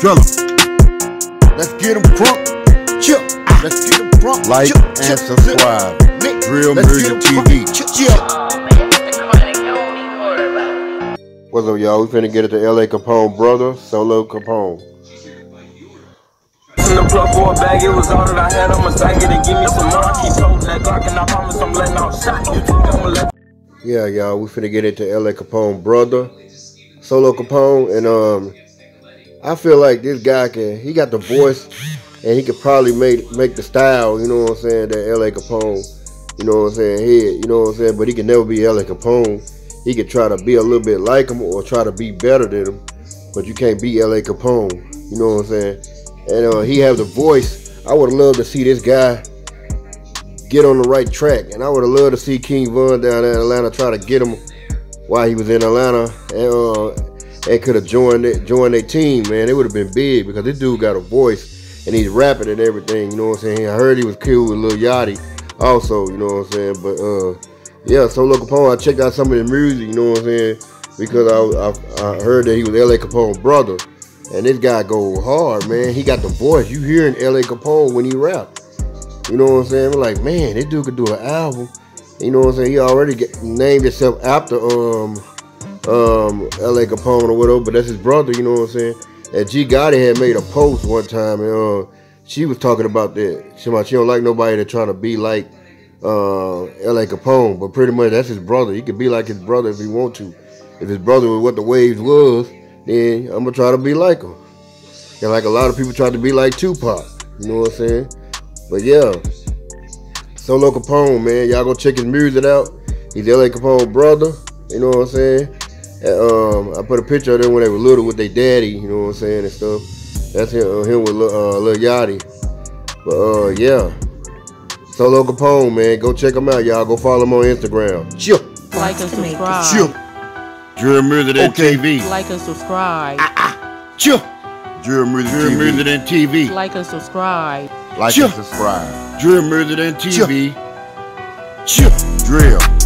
Drill 'em. Let's get get 'em crunk. Chill. Let's get get 'em crunk. Like Chill, and subscribe. chill. Drill Let's Music TV. crunk. Chill, chill. Man, it's the chronic. You don't need to worry about it. What's up, y'all? We finna get it to LA Capone brother, Solo Capone. From the plug for a bag, it was all that I had. I'ma it give me some more. I keep holding that Glock and I promise I'm letting out shots. You think I'ma let Yeah, y'all, we finna get into LA Capone brother, Solo Capone, and um, I feel like this guy can. He got the voice, and he could probably make make the style. You know what I'm saying? That LA Capone. You know what I'm saying? Head. You know what I'm saying? But he can never be LA Capone. He could try to be a little bit like him or try to be better than him, but you can't be LA Capone. You know what I'm saying? And uh, he have the voice. I would love to see this guy get on the right track. And I would have loved to see King Von down in Atlanta try to get him while he was in Atlanta and uh, and could have joined it, joined their team, man. It would have been big because this dude got a voice and he's rapping and everything. You know what I'm saying? I heard he was cool with Lil Yachty also. You know what I'm saying? But uh, yeah, so Lil Capone, I checked out some of his music. You know what I'm saying? Because I, I, I heard that he was L.A. Capone brother. And this guy go hard, man. He got the voice. You hear hearing L.A. Capone when he rap. You know what I'm saying? I'm like, man, this dude could do an album. You know what I'm saying? He already get, named himself after um um L.A. Capone or whatever, but that's his brother. You know what I'm saying? And G Gotti had made a post one time, and uh, she was talking about that. She she don't like nobody that trying to be like uh, L.A. Capone, but pretty much that's his brother. He could be like his brother if he want to. If his brother was what the waves was, then I'm gonna try to be like him. And like a lot of people tried to be like Tupac. You know what I'm saying? But yeah, Solo Capone, man, y'all go check his music out. He's LA Capone brother. You know what I'm saying? And, um, I put a picture of them when they were little with their daddy. You know what I'm saying and stuff. That's him, uh, him with Lil, uh, Lil Yachty. But uh, yeah, Solo Capone, man, go check him out, y'all. Go follow him on Instagram. Chill, Like and subscribe. Chill. Drill Music and Okay. TV. Like and subscribe. Chill. Drill Music Drill TV. Music and TV. Like and subscribe. Like Chill. and subscribe. Drill Music and TV. Chill. Drill.